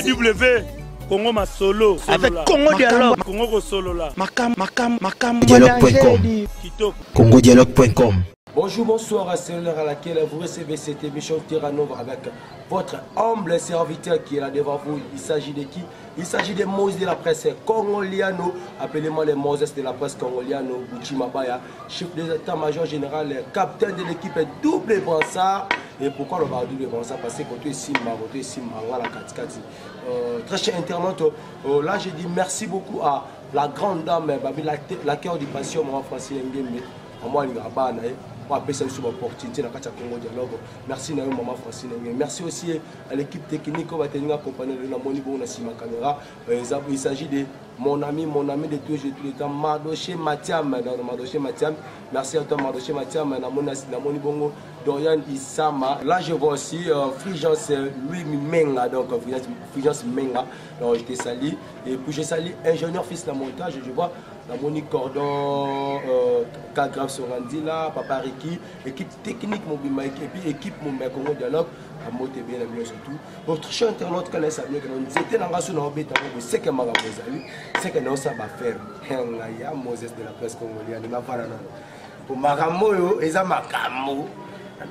www congo masolo avec congo dialogue congo kosolola makam makam makam Dialogue.com. kitoko congodialogue.com Bonjour, bonsoir à celle à laquelle vous recevez cette émission Terranova avec votre humble serviteur qui est là devant vous. Il s'agit de qui? Il s'agit de Moses de la presse congoliano. Appelez-moi les Moses de la presse congoliano. Bouchi Mabaya, chef de l'état-major général, capitaine de l'équipe double brassard. Et pourquoi le bar double brassard Parce que côté Simba, côté Simba, voilà, Kati Kati. Euh, Très cher internaute, euh, là je dis merci beaucoup à la grande dame, Babi, la, la cœur du patient, moi, Francis Nguembe. Moi, il y a apesa biso baopportunité na kati ya congo dialogue merci na yo mama francine merci aussi à l'équipe technique oyo batelinga accompagné lelo namoni bongo na nsima caméra il s'agit de mon ami mon ami de tous de les temps mardoché matiam mardoché matiam merci à toi mardoché matiam bongo dorian isama. Là je vois aussi euh, frigence louis menga donc frigence, menga. Donc je te salue. Et puis je salue ingénieur fils na montage je vois namoni cordon euh, kagrave sorandila papa riki équipe technique mobima et puis équipe mobima ya congo dialogue. Amote bien na bino surtout. Votre cher internaute kana esa bino kena nzete na nga so na obeta ngo boseke makambo ezali seke na osala baferme ngai ya moses de la presse congolienne navana nano po makambo oyo eza makambo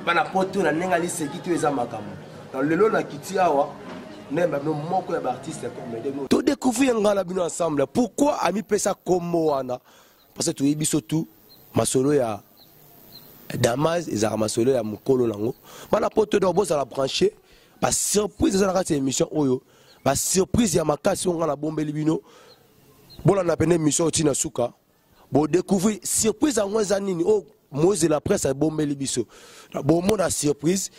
bana poto na ndenge aliseki to eza makambo na lelo nakiti awa. Nemba bino moko ya baartiste ya comédie todécouvrir ngai na bino ensemble. Pourquoi amipesa kombo wana parce que toyebi biso tu masolo ya damas ezalaka masolo ya mokolo nango. Bana po to donc bozala branché basurprise eza na kati ya émission oyo. Basurprise ya makasi oyo ngai nabombeli bino. Bolanda pene émission oyo ntina suka. Bodécouvrir surprise yango eza nini? Oyo mozela presse ebombeli biso. Bomona surprise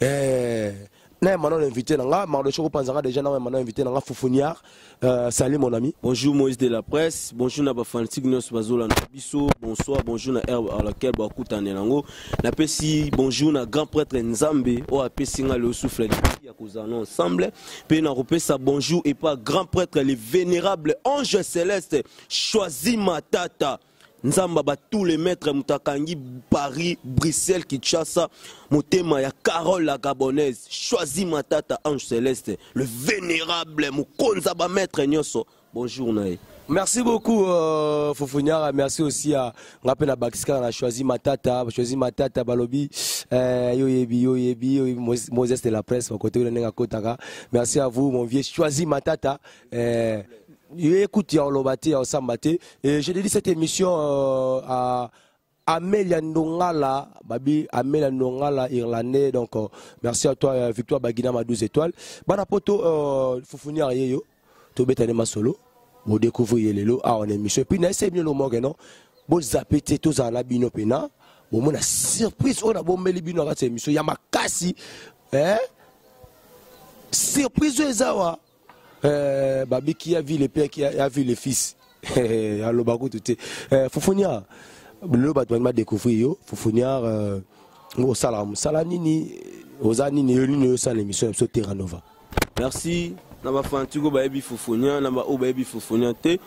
eh, na maintenant invité na nga mardoche kopanzanga déjà na maintenant invité na nga fufuniar euh, salut mon ami. Bonjour Moïse de la presse, bonjour na bafanatique nyonso bazolanda biso, bonsoir, bonjour na herbe à laquelle bakutanela yango. Napesi bonjour na grand prêtre Nzambe. Oyo apesi nga le souffle ya kozala ensemble. Pe na kopesa bonjour et pas grand prêtre le vénérable ange céleste choisi matata. Nzambe ba tous les maîtres moto akangi paris bruxelles kinshasa motema ya carole la gabonaise choisi matata ange céleste le vénérable mokonzi ya bamaître nyonso bonjour na ye merci beaucoup euh, fufuniara merci aussi à nga mpe na bakisi kaka na choisi matata. Choisi matata balobi. Euh, yo yebi de la presse ndenge akotaka merci à vous mon vieux choisi matata. Euh, écoute ya oloba te ya osamba te et je dédie cette émission euh, à Amelia Ndongala, Babi Amelia Ndongala, irlandais. Donc, euh, merci à toi, euh, Victoire Bagina, ma 12 étoiles. Bana poto, euh, Foufouni Ariyo, Tobetane Masolo, vous découvrez lelo, ah, on est émission. Puis, n'a essayé bien le mot, non? Bon, zappé, tous à la bino pena. Bon, mon surprise, on a bombé bino à cette émission. Yamakasi, hein? Surprise, Ezawa. Euh, Babi qui a vu les pères, qui a, vu les fils? aloba kutu te Eh, fofonia lelo bato bani badécouvrir yo? Fofonia euh, ngo osalaka mosala nini oza nini yo nini oyosala émission ya terra nova. Merci. Na bafanatique oyo bayebi fufunia na baoyo bayebi fufunia te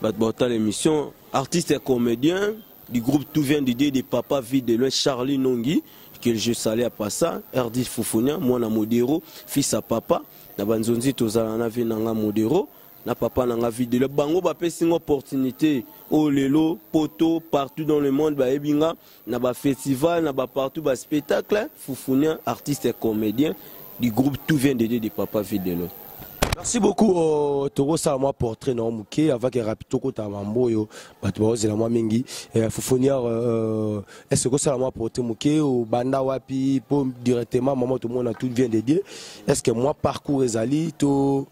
bato émission artiste et comédien du groupe tout vient d'idée de papa vie de loin charlie nongi que je salais à passa rd fufunia mwana modero fils à papa na banzonzi tozala na vie nanga modero na papa nanga vie de loin bango bapesi nga opportunité. Oyo lelo poto partout dans le monde bayebi nga na bafestival na bapartout baspectacle fufunia artiste et comédien du groupe tout vient d'aider de papa vie de loin merci beaucoup euh, tokosala mwa portrait na moke avant ke rapi tokota mambo oyo bato baozela mwa mingi. Eh, fofoniar euh, est ce kosala mwa portrait moke obanda wapi mpo directement mama tomona tout vient de dieu est ce que mwa parcours ezali to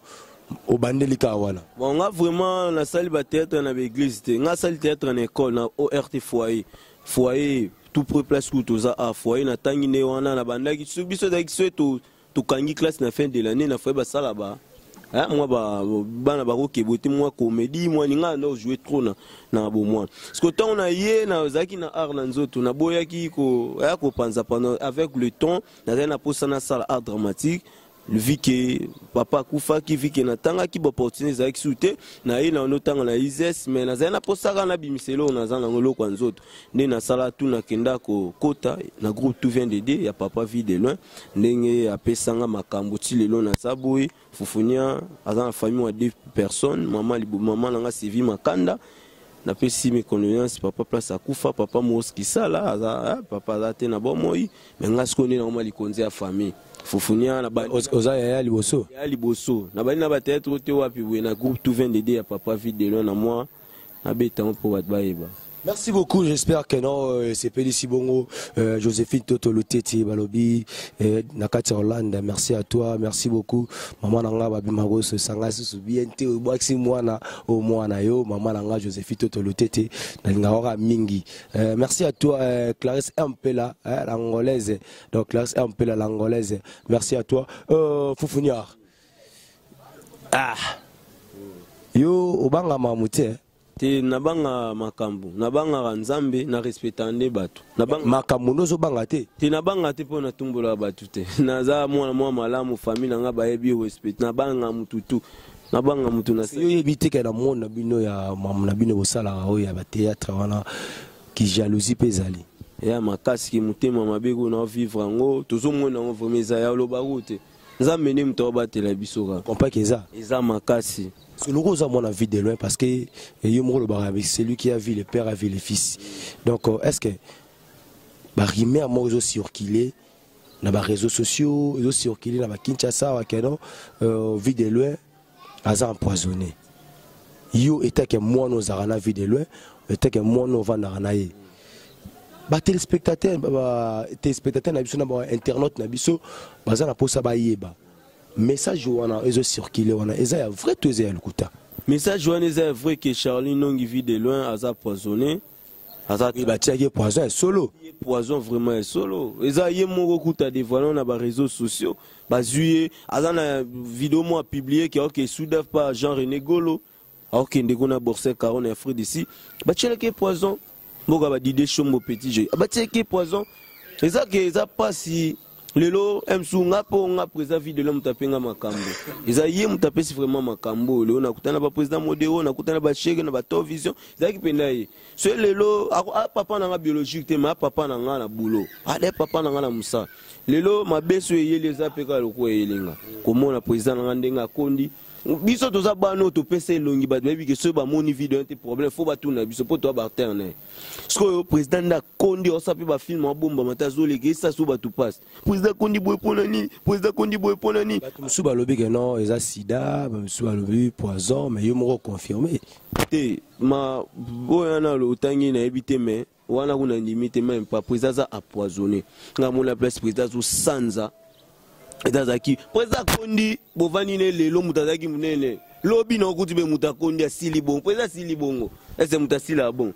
obandeli kaka wana bon nga vraiment nasali batheatre na baeglise te. Nga asali théâtre na école na ort foyer. Foyer tout près place ku toza a foyer natangi nde wana na bandaki biso ezalaki so to tokangi classe na fin de l'année na foyer basala ba mwa ba- bana bakokeba te mwa comédie mwa ninga na ojoue trop na, na bomwana parce que ntango na ye nazalaki na art na nzoto naboyaki ko- ya kopanza pendant avec le temps nazali na mposa nasala art dramatique vi ke papa akufaki vi ke natangaki baopportunité ezalaki su te na ye na notanga na ises me nazali na mposaka nabimisa eloko naza nango eloko ya nzoto. Nde nasala tu nakenda kokota na groupe tout vient dede ya papa vi de loin ndenge apesanga makambo ti lelo naza boye fufunia aza na famille wa deux personnes mama mama nanga sevi makanda napesi mes condoléances papa place akufa papa mos kisala aza eh, papa aza te na bomoi me nga sikoyo nde naoma likonzi ya famille fufunia na oza yaya liboso. Ya liboso. Na bani na bateatre te wapi boye na groupe tout vient dede ya papa videlo na mwa nabetango mpo bato bayeba Merci beaucoup, j'espère que non, euh, c'est Pélici Bongo, euh, Joséphine Toto Luteti, Balobi, euh, Nakati Hollande, merci à toi, merci beaucoup. Maman Nanga, Babi Magos, Sanga, Susubiente, Boaxi Mwana, au Mwana Yo, Maman Nanga, Joséphine Toto Luteti, Nangara Mingi. Euh, merci à toi, euh, Clarisse Ampela, hein, l'angolaise. Donc, Clarisse Ampela, l'angolaise. Merci à toi. Euh, Foufouniard. Ah. Yo, Obanga Mamouté, te nabanga makambo nabangaka nzambe na respecta nde bato makambo nde ozobanga te? Te nabanga te mpo natumbola bato te. Naza mwana mwa malamu famille nanga bayebi respect. Nabanga mutu tu nabanga mutu na yo oyebi te ke na monde na bino ya mama na bino bosalaka oyo ya batéâtre wana ki jalousie mpe ezali. Ya makasi ke motema mabe ko na vivre yango tozomona yango vraimen eza ya olobako te nzambe nde moto abatela biso kaka. Comprend eza. Eza makasi. Soloko oza mwana vie de loin parce que yo moko olobaka avec celui qui a vu le père a vu le fils. Donc euh, est ce que barimer moko ezocircule na baréseaux sociaux ezocircule na bakinshasa wakeno euh, vie de loin aza empoisonné. Yo etake mwana ozalaka na vie de loin etake mwana ovandaka na ye batelespectateur batelespectateur na biso na bainternaute na biso baza na mposa bayeba. Message wana ezocircule wana eza ya vrai to eza ya lokuta? Message wana eza ya vrai ke charlie nongi vi de loin aza poisonné. Batiaki ye poison ya solo. Poison vraiment ya solo. Eza ye moko kuta devoilant na baréseaux sociaux. Bazwi ye aza na video moko apiblie ke aoke soudaf pa jean rené golo. Aokende kuna bourse caron ya afrique d'ici. Batielaki ye poison mboka badide shombo petit jeu. Batielaki ye poison. Eza ke eza mpasi lelo msu nga mpo nga président vi lelo moto apenga makambo. Eza ye moto apesi vraiment makambo. Lelo nakutana na baprésident modero nakutana na bashege na bato vision. Ezalaki mpenza ye. So lelo apapa na nga biologique te ma apapa na nga na bulo ade papa na nga na mosala lelo mabeso eyeli eza mpe kaka lokola eyelinga komona président na nga ndenge akondi biso toza bana oyo topesa elongi bato bayebi ke soki bamoni video te problème fo batuna biso mpo toya ye sikoyo président nde akondi aosala mpe bafilme abombama te azoleka esa so bato pasi président akondi boye mpona nini? Président akondi boye mpona nini? Bato mosusu balobi ke non eza sida bamosusu balobi poison mais yo moko confirme te ma oyo wana otangi nayebi te me wana kuna ndimi te meme pa président aza apoisonné. Nga mona place président azosanza eza azalaki président akondi bovandi ne lelo moto azalaki monene. Lobi na okuti mpe moto akondi asili bongo. Président asili bongo? Ese moto asila bongo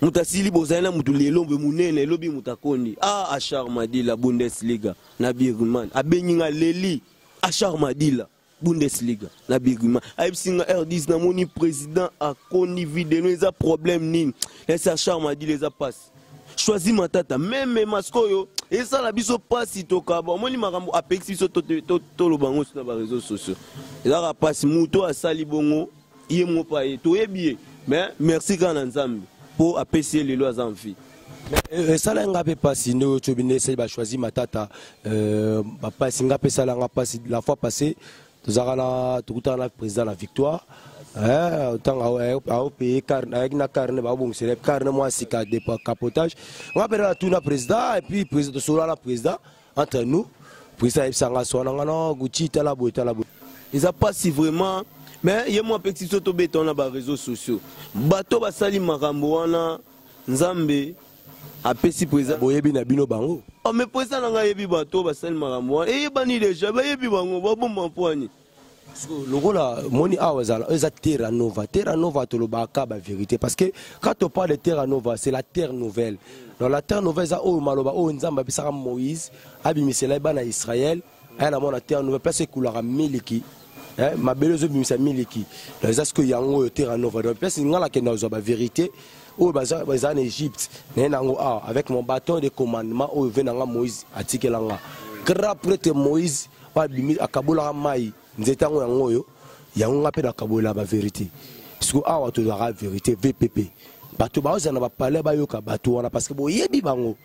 moto asili bozali na motu lelo mpe monene elobi moto akondi. A achar madila bundesliga na birman abengi nga leli achar madila bundesliga na birman ayebisi nga r10 namoni président akondi videno eza problème nini? Ese achar madila eza pasi choisi matata meme masiko oyo esala biso mpasi tokaba omoni makambo apekisi biso to- to- toloba yango so na bareseau sociaux. Ezaka mpasi moto asali bongo. Ye mopa ye. Toyebi ye mais merci kaka na nzambe mpo apesi ye lelo aza mfi esala nga mpe mpasi nde matata bapasi nga mpe mpasi la fois passé tozalaka na tokutaka na président victoire ntango aopeye ayaki na carne baobongisela carne mwa sika de capotage. Nga mpe natuna président et puis président tosolola na président entre nous. Président ayebisanga so wana nga no guti tala boye tala boye eza mpasi vraiment mais ye mo apekisi biso tobeta wana bareseau sociaux. Bato basali makambo wana nzambe apesi président. Boyebi na bino bango. Oh, mais président na ngai ayebi bato basali makambo wana eyebani deja bayebi bango babomba mpwani lokola moni awa eza terra nova. Terra nova tolobaka bavérité parce que quand on parle de terra nova c'est la terre nouvelle. Donc la terre nouvelle eza oyo maloba oyo nzambe abisaka moïse abimisela ye bana israel aya na terre nouvelle. Place ekulaka miliki eh, mabele ezobimisa miliki. Donc eza yango oyo terra nova. Donc place nga nakenda kozwa bavérité oyo baza baza na égypte naye nango awa avec mon bâton de commandement oyo ve nanga moïse atikelanga grand prêtre moïse abimi akabolaka mai nzete yango yango oyo yango nga mpe nakabolela bavérité siko awa tozalaka vérité vpp bato baozala na bapale bayoka bato wana parce que boyebi bango.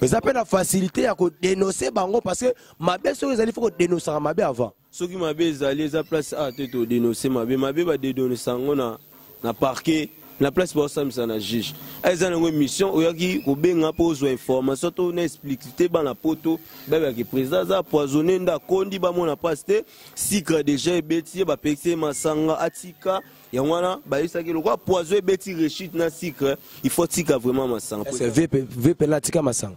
Eza mpe na facilité ya kodenonse bango parce que mabe soki ezali fo kodenosaka mabe avant. Soki mabe ezali eza place a te todenonse mabe. Mabe badedonose yango na, na parquet na place baosambisa na juge. Eza nango émission oyaki kobenga mpo ozwa information to na explike te bana poto babeyaki président aza poisonné nde akondi bamona mpasi te sikre déjà ebeti ye bapekisi ye masanga atika yango wana bayebisaki lokwa poison ebeti rechute na sikre il faut tika vraiment masanga. Vp natika masanga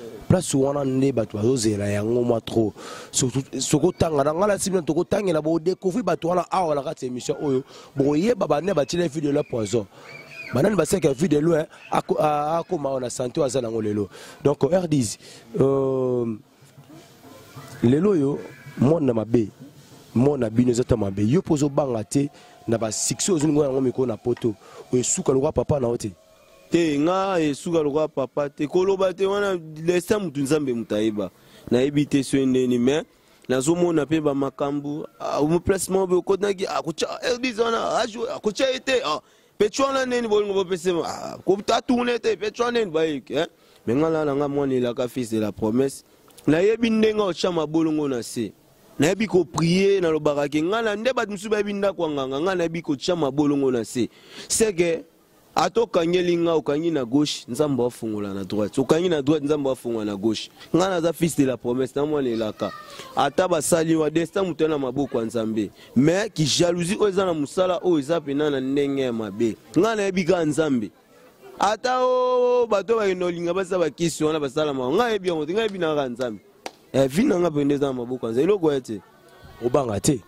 place wana nde bato bazozela yango mwa trop soki otanga na ngai na nsimi tokotangela bodécouvrir bato wana awa na kati ya émission oyo. Bokoyeba bane batiela de leur poison. Banani baseka vie de loin akoma na santé oyo aza nango lelo. Donc r10 euh, lelo oyo monde na mabe monde na bino eza ta mabe. Yo mpo ozobanga te na basuccès ozoningo yango mikolo na poto. Oesuka lokwa papa na yo te te nga esuka lokwa papa te. Koloba te wana lesa mutu nzambe mutu ayeba nayebi te so endeni me nazomona mpe bamakambo place moko boye okotanaki rdis wana akotya ye te petro wana neni bolingo bopesema? Atune te petro wana neni bayeki me nga laa nanga mwana elaka fils de la promesse. Nayebi ndenge otya mabolongo na se. Nayebi koprie nalobaka ke. Ngai na nde bato mosusu bayebi ndako ya nganga ngai nayebi kotya mabolongo na se. Seke ata okangeli nga okangi na gauche nzambe afungola na droite. Okangi na droite nzambe afungola na gauche. Nga naza fils de la promesse na mwana elaka. Ata basali wa destin moto na maboko ya nzambe. Me kijalousie oyo eza na mosala oyo eza pena na ndenge ya mabe. Nga nayebi kaka nzambe. Ata o bato bakende olinga basala bakisi wana basalamaka nga yebi yango te nga yebi na kaka nzambe. Vi na nga pende eza na maboko ya nzambe. Eloko ya te. Obanga te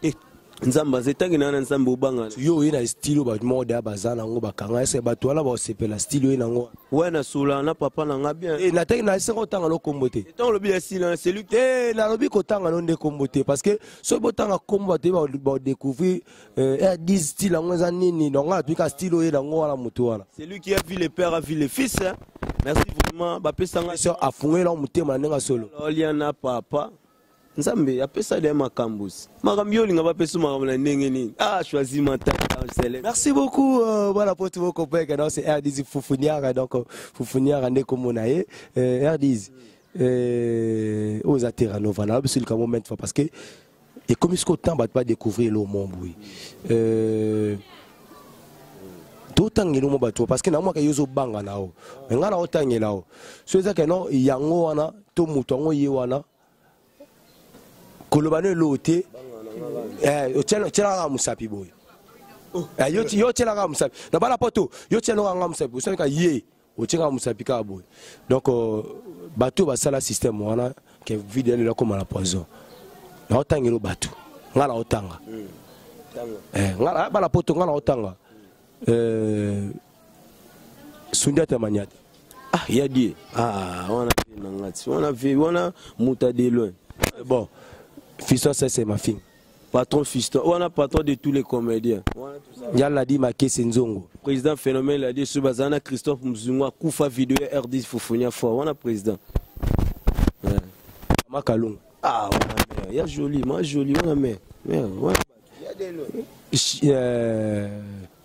nzambe azetangi na na nzambe obanga. Yo oye na style oyo bato moko deya baza nango bakanga ese bato wana baosepela style oye nango. We nasola na papa na nga bien natangi na esenga otanga no kombo te. Ntango olobi ya sila celui te nalobi kotanga no nde kombo te parce que soki botanga kombo bato ye badécouvrir r10 style yango eza nini donc nga natwika style oye nango wana motu wana. Celui qui a vu le père a vu le fils merci vraiment bapesanga motema na ndenge papa nzambe apesa de makambo si makambo yo olinga bapesa na ndenge nini? Ah choisi matata merci beaucoup bana po tobokopeka donc c'est r10 fufuniaka donc fufuniaka nde kombo na ye r10 oyo eza terra nova nalobi so likambo mainte fois parce que ekomi soki otan bato badécouvrir elo mo boye totangela mo bato parce que namwaka yo ozobanga na o me ngai na otangela o so eza keno yango wana to moto yango ye koloba no eloo te. Otyelaka mosapi boye yo otyelaka mosapi. Na bala poto yo otyelokanga mosapi. Osabika ye otyengaka mosapi kaka boye donc bato oyo basala système wana ke vide lelo akóma na poison. Na otangela bato. Ngai na otanga bala poto ngai na otanga sundiata maniata ah ya die ah wana pe na ngati. Wana ve wana muta de loin. Bon fiston ça c'est ma fille. Patron fiston. Wana patron de tous les comédiens. Yala di makesi nzongo. Président phénomène la di so baza na christophe mzungu akufa video ya r10 fufunya fort wana président. Makalungu ah wana mère. Ya joli ma joli wana mère. Mère wana ya de loin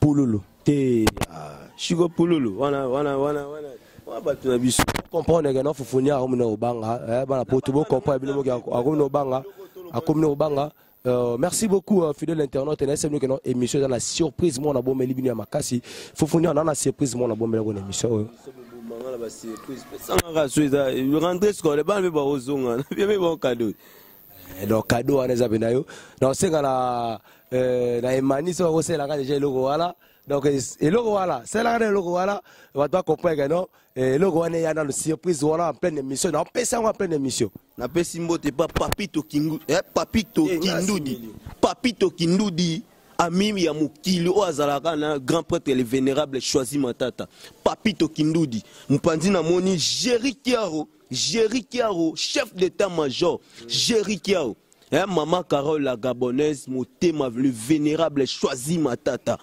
pululu te shiko pululu wana wana wana wana wana bato na biso comprendre ke bana poto bocomprendre bino moki akomi na obanga. Obanga merci beaucoup fidèle internaute. Na esebino keno émission eza na surprise moko na bomeli bino ya makasi fufuni ana na surprise moko na bomeli yango na émission oyo sangaka so eza rentre scole bana mpe bakozonga na mpe bakado donc cadeau wana eza mpe na yo na osenga na emani so wana donc eloko wana salaka na eloko wana bato bacomprendre non? Eloko wana eya nano surprise wana en pleine émission. Naopesa yango en pleine émission. Napesi mbote pa papito kingu eh, papito Eh, kindudi papito kindudi ami ya mokili oyo azalaka na grand prêtre le vénérable choisi matata. Papito kindudi mopanzi namoni géri kiaro géri kiaro chef d'état major géri kiaro. Eh, mama carole la gabonaise motema le vénérable choisi matata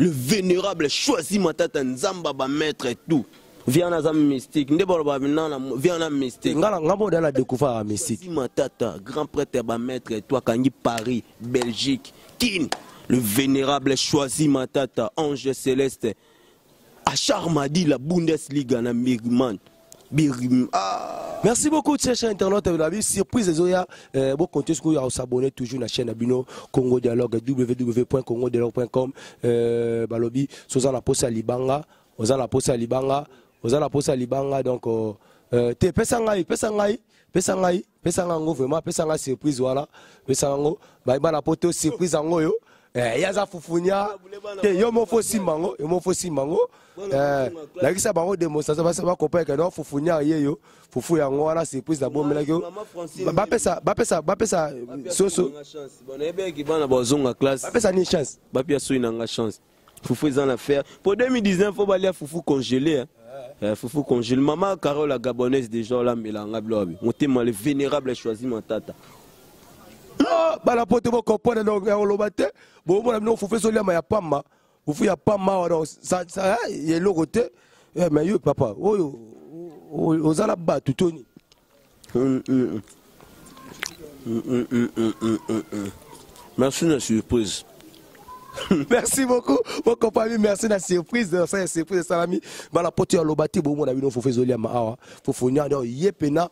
le vénérable choisi matata nzamba bamaître et tout. Viana aza mystique. Nde baloba nana viana mystique nga na- nga mo da na découvrir ya mystique Choisi Matata, grand prêtre et maître, et Paris, Belgique, Kin, le vénérable Choisi Matata, ange céleste, Achar Madi, la Bundesliga, na Birman. Birman. Ah, merci beaucoup tia chaîne internet nabi surprise ezoya eh, bokontinue soki ya kosabone toujours na chaîne na bino congo dialogue www congo dialogue com. Eh, balobi so oza na posa ya libanga oza na posa ya libanga oza na posa ya libanga donc euh, euh, te pesa ngai pesa ngai pesa ngai pesa ngai yango vraiment pesa ngai surprise wana pesa yango bayeba na po te surprise yango oyo eh, ye aza fufunia te yo mo fo simba yango yo mo fo simba yango eh, nakisa bango démonstration basi bakomprenke no fufunia ye yo. Fufu yango wana surprise nabomelaki yo. bapesa soso bapesa nini chance. Bapia soki nanga chance. Fufu eza na faire po 2019 fo balia fufu congélé hein. Eh, fufu congélé mama carole la gabonaise déjà olambelanga bilo abi motema le vénérable choisi matata bana po te bokomprendre ya koloba te bomona bino fufu ezoliama ya pamba fufu ya pamba ya eloko te Eh, mais yo papa oyo oza na bato toni merci na surprise. Merci beaucoup. Bokomprendre merci na surprise sa ya surprise esalami bana po te ya loba te bomona bino fufu ezoliama awa fufu nia donc ye pena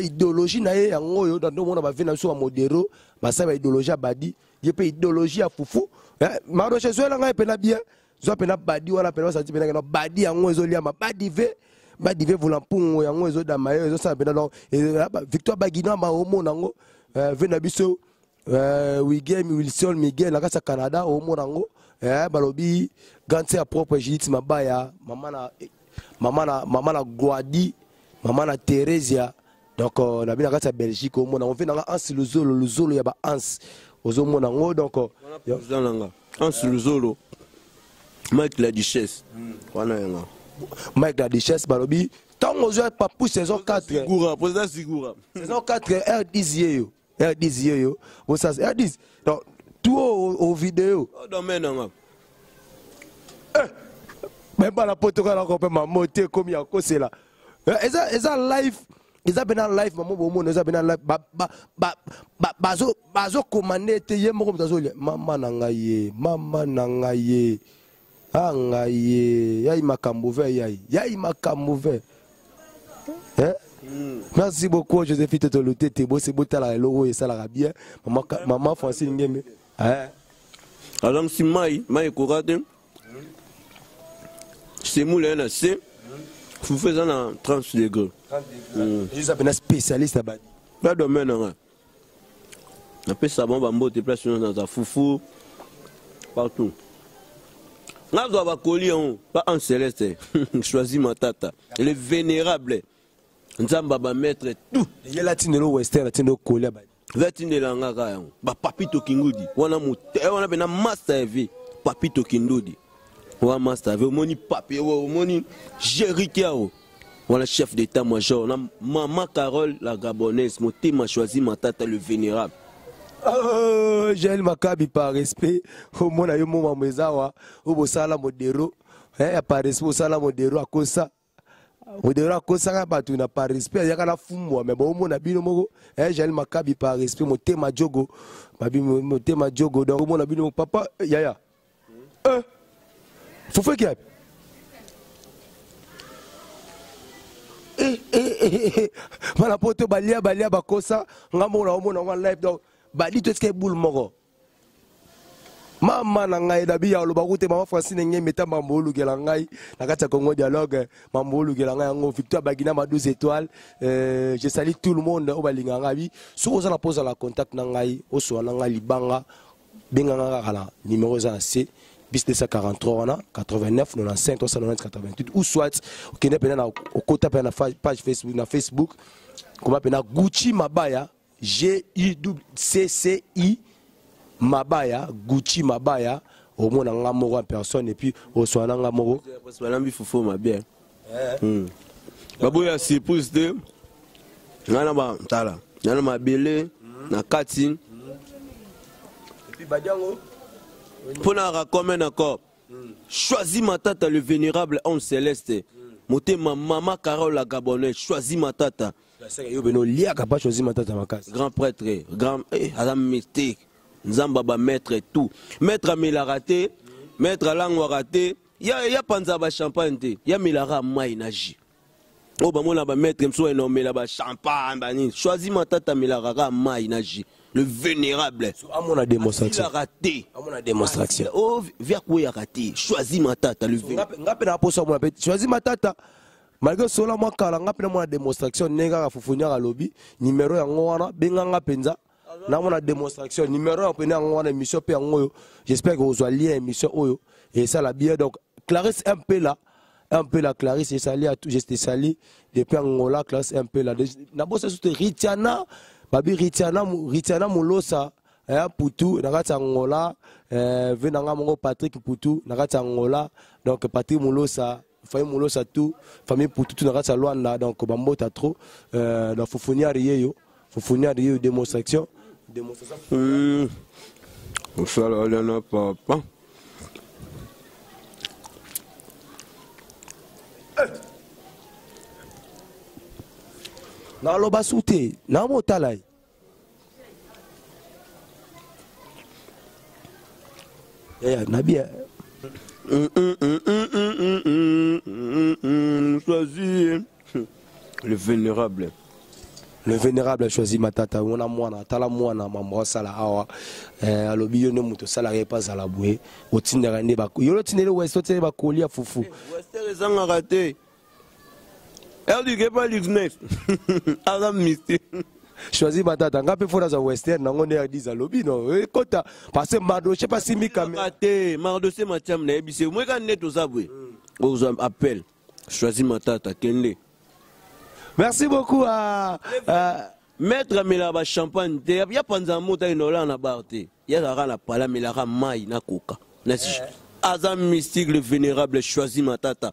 idéologie na ye yango oyo na ndomona bave na biso bamodero basala baidéologie ya badi. Ye mpe idéologie ya fufu. Eh, maroche zoela ngai pena bien. Zwa pena badi wana pena basati pena kena badi yango ezoliama badi ve badi ve vula mpungu yango ezodama ye ezosala pena donc eh, victoire bagina maomona yango. Eh, ve na biso wigem wilson miguel na kati ya canada omona yango. Balobi ganse ya propre judith mabaya mama na mama na mama na gloadi mama na teresia donc na bino na kati ya belgique omona yango ve nanga anse luzolo luzolo ya baanse ozomona yango donc euh, eza nanga anse luzolo mike la duchesse. Wana yanga. Mike la duchesse balobi. Ntango ozwa papu saison 4 sigura président sigura. Saison 4 r10 ye yo. R10 ye yo bosasa r10 donc tout vidéo. Domaine nanga même na poto kaka nako mpe mamo te ekomi ya kosela eza live eza mpe na live mamo bomona eza mpe na live. Ba- ba- ba- ba- bazo- bazokomande ete ye moko moto azolia mama na ngai ye mama na ngai ye a ngai ye yai makambo ve yai yai makambo ve Eh? merci beaucoup joséphine totolo tete bose botalaka eloko oyo esalaka bien. Mama mama francine ngembe. Alangisi mai mai ekoka te semula ye na se fufu eza na 30 degré eza mpe na spécialiste ya badi na domaine nanga napesa bango bambote place nyonso naza fufu partout. Nazwa bakoli yango pa en céleste choisi matata le vénérable nzambe bamaître tout. Eyela tindelo western atindelo kolia badi vatindelanga kaka yango bapapi tokingudi wana mote eh, wana mpena master eve papi tokindudi wana master omoni papi omoni awo wana chef d'état major na mama carole la gabonaise motema choisi matata le vénérable. Oh, Joël Makabi par respect omona yo momamo eza awa oyo bosala modero eh, ya par respect osala modero akosa modero akosaka bato na par respect ayaka na fumbwa me bomona bino moko eh, Joël Makabi par respect motema jogo motema jogo donc omona bino moko papa yaya. Eh, fofeki yapi Eh, eh, eh, eh, mana po to balia balia bakosa. Nga moko na omona ngo live donc. Bali to esika ebule moko? Mama na ngai nabi ya oloba kute mama francine ngai meta mambo olukela ngai. Na kati ya congo dialogue mambo olukela ngai yango. Victoire bagina ma 12 étoiles. Euh, je sali tout le monde oyo balinga ngai bi. Soki oza na mpo ozala contact na ngai osola na ngai libanga benganga kaka na numéro eza na se bis 243 wana 89 95 390 88 ou soit okende mpena na okota mpena na page facebook na facebook koma mpena gucci mabaya gucci mabaya gucci mabaya omona nga moko en personne et puis oswana nga moko balambi fufu mabe Hmm. baboya surprise te ngai na batala ngai na mabele na kati. Puis badiango mpo na rakome nako choisi matata le vénérable homme céleste. Motema mama carole la gabonais choisi matata yo beno oliaka pa choisi matata makasi grand prêtre grand eh, aza mystique nzambe bamaître tout. Maître amelaka te maître alangwaka te ya, ya panza bachampagne te ya melaka mai na jus oyo bamona bamaître mosusu ena omela bachampagne banini choisi matata amelaka ka mai na jus le vénérable. À mon démonstration. Il a raté. À mon démonstration. Oh, vers quoi il a raté Choisis ma tata, le vénérable. Choisis ma tata. Malgré cela, moi, kala ngapé na mon démonstration. Nenga a foufonia à lobby. Numéro yango wana. Benga ngapenza. Na mon démonstration. Numéro yango pena yango wana. Mission pe yango yo. J'espère que vous allez lire mission oyo. Et ça la bien. Donc, Clarisse un peu là. Un peu la Clarisse, j'ai sali, j'ai sali, depuis Angola, Clarisse un peu là. D'abord, c'est surtout Ritiana, babi ritiana molosa eh, putu na kati ya ngola eh, ve na nga moko patrick putu ya ngola donc patrick molosa famille molosa tu famille putu tu na ya donc bambota trop euh, na fufuniari yeyo démonstration. Démonstration. Papa naloba su te namotala ye nabiya choisi le vénérable le vénérable choisi matata wana mwana atala mwana mama osala awa alobi yo nde moto osalaka ye mpo azala boye otindaka nde west otindeli bakoli ya fufu erdike pa lignes aza mystique choisi matata nga mpe fona za western nango nde ardis alobi no ekota parce mardoche mpe asimbi kame Ezangaka te mardose matiam nayebi se mweka nde toza boye ozwa appel. Choisi matata kende. Merci beaucoup à, à maître amelaka bachampagne te ya panza mota enola na bar te yazalaka na pala amelaka mai na koka nasi aza mystique le vénérable choisi matata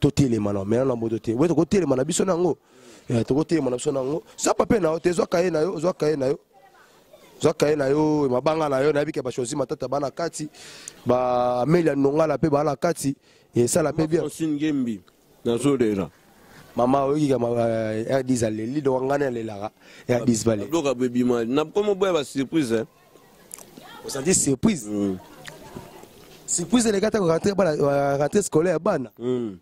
totelema na mena na moto te we tokotelema na biso na yango eh, tokotelema na biso na yango zwa pape na yo te zwa kaye na yo zwa kaye na yo. Zwa kaye na yo eh, mabanga na yo nayebika bashosi matata baa na kati bameli ya nongala mpe baa eh, na kati esala mpe bien. Nazolela mama oyokika adis aleli donk ngani alelaka e adis baledoka bebima nakomi oboya basurprise osanti surprise surprise. Eleka ntango rentre scolaire bana. Mm.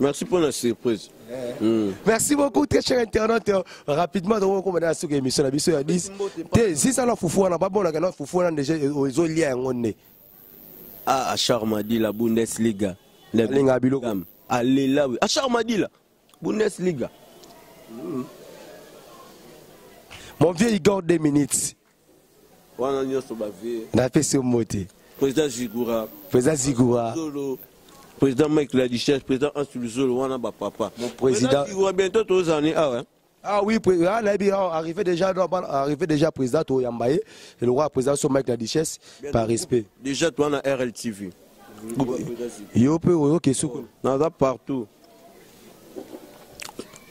Merci pour la surprise. Eh. Hmm. Merci beaucoup, très cher internaute. Rapidement, on sur l'émission. La mission Si ça on a pas bon, on a on a déjà. Eh, oh, ah, à Charmadi, la Bundesliga. Les Allez là, oui. La Bundesliga. Hmm. Mon vieux, il garde deux minutes. On a Président Zigoura. Président Zigoura président Mike Ladichesse, président Ansuliso, Wana Bapapa. Mon président. Il voit bientôt aux années. Ah ouais. Ah oui, ah, arrivé déjà, arrivé déjà président au Yambaye, le roi président sur Mike Ladichesse, par respect. Déjà, toi, on a RLTV. Yo peut yo qui souko. Partout.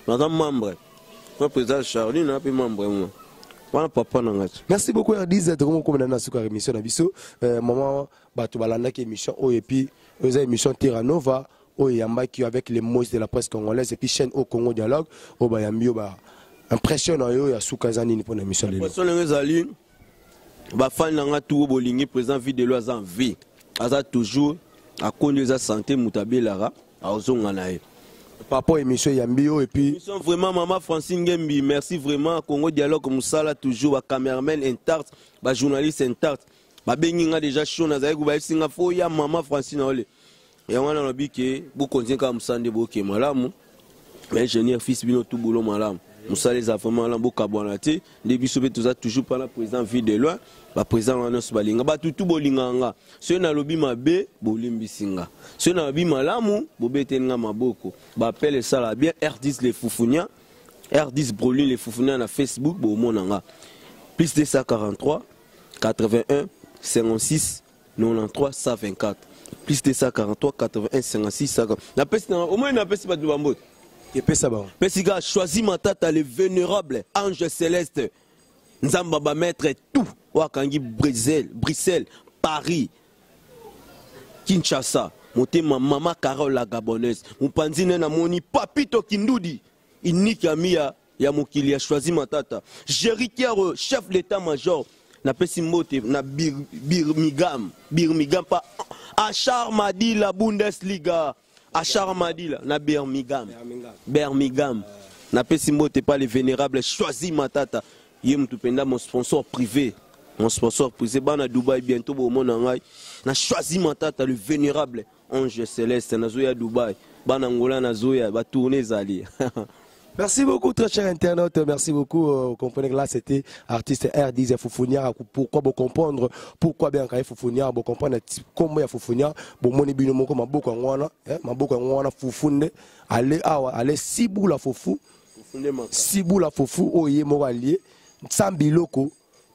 Nada membre. Moi président Charlie na pe membre moi. Wana papa na ngati. Merci beaucoup Erdise, de comme na na souko émission na euh, maman bato balanda ki émission oh et puis eza émission terra nova. Oyo eyambaki yo avec les mots de la presse congolaise epuis chaîne au congo dialogue. Oyo bayambi yo ba impression na yo ya suka eza nini mpona émission lelo ndenge ezali bafani na nga tu oyo bolingi président videlo aza en vie. Aza toujours akondi eza santé moto abelaka azonga na ye papa émission eyambi yo et puis Mission vraiment mama francine ngembi merci vraiment congo dialogue mosala toujours bacameraman intarte bajournaliste intarte babengi nga déjà show nazali kobayebisi nga fo ya mama francine ole yango wana nalobi ke bokontinue kaka mosala nde boke malamu. Ingénieur fils bino tu bolo malamu. Mosala eza vraiment malamu bokabwana te. Nde biso mpe toza toujours mpana président ville de loin baprésident wana nyonso balinga. Bato tu bolingaka nga. Soki nalobi mabe bolimbisi nga. Soki nalobi malamu bobeteli nga maboko. Baapele esala bien. R10 le fufunia r10 brolin le fufunia na facebook bomona nga. Plus 243 81 56 93 124 plus 243 81 56 50 napesi na omoi napesi bato bambote epesa bango. Pesi kaka choisi matata le vénérable ange céleste nzambe bametre tout. Oyo akangi bruxelles paris kinshasa. Motema mama carole la gabonaise. Mopanzi ne namoni papito kindudi inike ami ya, mokili ya choisi matata gérikiere chef l'état major napesi mbote na Bir- birmingham birmingham pa achar madila bundesliga. Achar madila na birmingham. Birmingham. Napesi mbote pa le vénérable choisi matata. Ye mutu mpenza mon sponsor privé. Mon sponsor privé bana dubai bientôt bomona ngai na choisi matata le vénérable ange céleste nazoya dubai bana ngola nazoya batourne ezali Merci beaucoup, très cher internaute. Merci beaucoup. Euh, vous comprenez que là, c'était artiste R10 Foufounia. Pourquoi vous comprendre? Pourquoi bien quand Foufounia Vous comprendre comment il y a Foufounia Bon, mon ibino moko maboko ngwana, eh, maboko ngwana Foufounde. Allez, awa, allez, sibou la Foufou. Sibou la Foufou, oye moko allié. Sambiloko.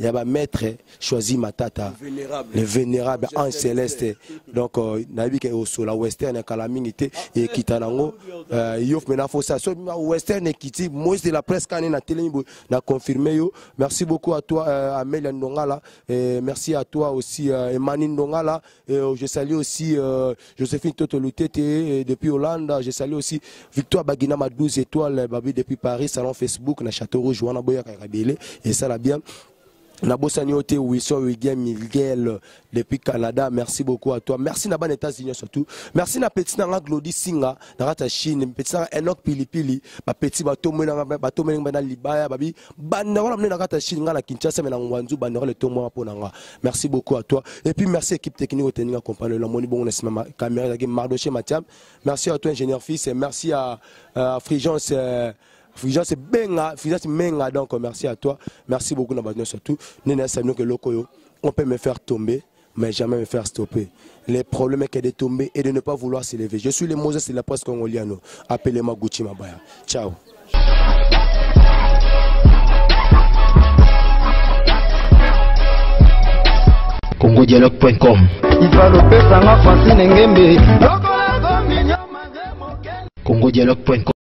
ya bamaître choisi matata le vénérable. en céleste. donc euh, nayebi ke osola western ekala mingi te ekita nango euh, yo mena fosa so ma western ekiti moïse de la presse kani na telemi boye na confirmé yo. Merci beaucoup à toi euh, amelia ndongala. Et merci à toi aussi euh, emani ndongala. Et, euh, je salue aussi euh, joséphine totolutete et depuis hollande je salue aussi victoire baginama 12 étoiles babi depuis paris salon facebook na château rouge wana boyaka ebele esala bien nabosani yo te wilson wigien miguel depuis canada merci beaucoup à toi. Merci na bana états-unis surtout. Merci na petit nanga glodi singa na kati ya chine petit nanga enok pilipili batomelinga mpe na libaya babi. Bandeko na mine na kati ya chine nga na kinshasa me na ngwanzu bandeko le tomboanga mpo na nga. Merci beaucoup à toi. Et puis merci équipe technique oteninga accompagné namoni bongo na nsima caméra ezalaki mardoché matiam merci à toi ingénieur fils et merci à, à frigence Fulgence Benga, Fulgence Menga, donc merci à toi. Merci beaucoup, Nabadno, surtout. Que Lokoyo, on peut me faire tomber, mais jamais me faire stopper. Le problème est que de tomber et de ne pas vouloir s'élever. Je suis le Moses de la presse congolienne. Appelez-moi Gucci Mabaya. Ciao. congodialogue.com congodialogue.com